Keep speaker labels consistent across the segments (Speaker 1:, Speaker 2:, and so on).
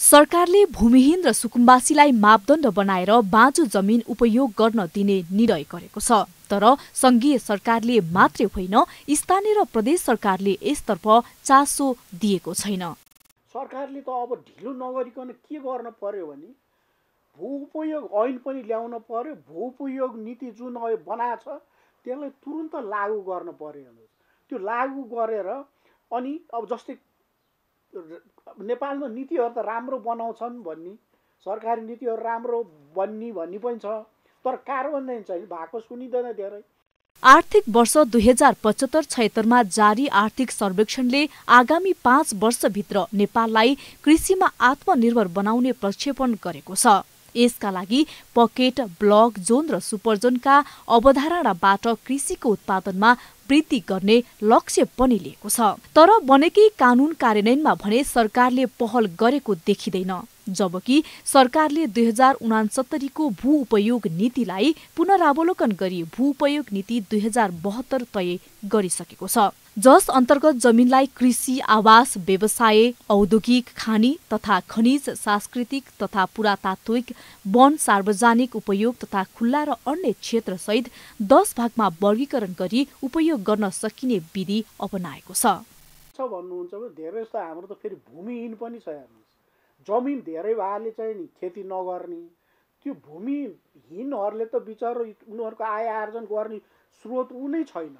Speaker 1: सरकारले भूमिहीन र सुकुम्बासीलाई मापदण्ड बनाएर बाँझो जमिन उपयोग गर्न दिने निर्णय गरेको छ। तर संघीय सरकारले मात्रै होइन स्थानीय र प्रदेश सरकारले यसतर्फ चासो दिएको छैन।
Speaker 2: सरकारले त अब ढिलो नगरिकन के गर्न पर्यो भने भू उपयोग ऐन पनि ल्याउन पर्यो भू उपयोग नीति जुन बनाएको छ त्यसलाई तुरुन्त लागू गर्न पर्यो त्यो लागू गरेर अनि अब जस्तै नेपालमा नीतिहरू त राम्रो बनाउँछन् भन्ने सरकारी नीतिहरू राम्रो बन्ने भन्ने पनि छ तर कार्यान्वयन चाहिँ भएको सुनिँदैन धेरै।
Speaker 1: आर्थिक वर्ष दुई हजार पचहत्तर छयत्तरमा जारी आर्थिक सर्वेक्षणले आगामी पाँच वर्षभित्र नेपाललाई कृषिमा आत्मनिर्भर बनाउने प्रक्षेपण गरेको छ। यसका लागि पकेट ब्लक जोन र सुपरजोनका अवधारणाबाट कृषिको उत्पादनमा वृद्धि गर्ने लक्ष्य पनि लिएको छ। तर बनेकै कानून कार्यान्वयनमा भने सरकारले पहल गरेको देखिँदैन। जबकि सरकारले दुई हजार उनासत्तरीको भू उपयोग नीतिलाई पुनरावलोकन गरी भू उपयोग नीति दुई हजार बहत्तर तय गरिसकेको छ। जस अन्तर्गत जमिनलाई कृषि आवास व्यवसाय औद्योगिक खानी तथा खनिज सांस्कृतिक तथा पुरातात्विक वन सार्वजनिक उपयोग तथा खुल्ला र अन्य क्षेत्र सहित दस भागमा वर्गीकरण गरी उपयोग गर्न सकिने विधि अपनाएको छ।
Speaker 2: भन्नुहुन्छ धेरै जस्तो हाम्रो त फेरि भूमिहीन पनि छ जमिन धेरै भएले चाहिँ नि खेती नगर्ने त्यो भूमिहीनहरूले त बिचरा उनीहरूको आय आर्जन गर्ने स्रोत ऊ नै छैन।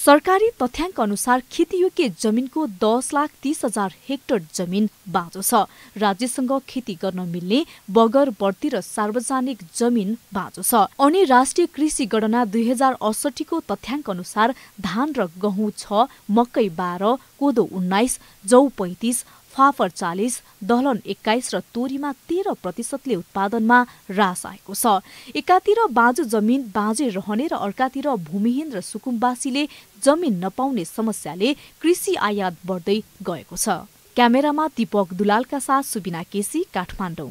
Speaker 1: सरकारी तथ्याङ्क अनुसार खेतीयोग्य जमिनको दस लाख तीस हजार हेक्टर जमिन बाँझो छ। राज्यसँग खेती गर्न मिल्ने बगर बढ्ती र सार्वजनिक जमिन बाँझो छ। अनि राष्ट्रिय कृषि गणना दुई हजार अडसठीको तथ्याङ्क अनुसार धान र गहुँ छ मकै बाह्र कोदो उन्नाइस जौ पैँतिस फाफर चालिस दहलन एक्काइस र तोरीमा तेह्र प्रतिशतले उत्पादनमा रास आएको छ। एकातिर बाँझो जमिन बाँझै रहने र अर्कातिर भूमिहीन र सुकुम्बासीले जमिन नपाउने समस्याले कृषि आयात बढ्दै गएको छ। क्यामेरामा दीपक दुलालका साथ सुबिना केसी काठमाडौँ।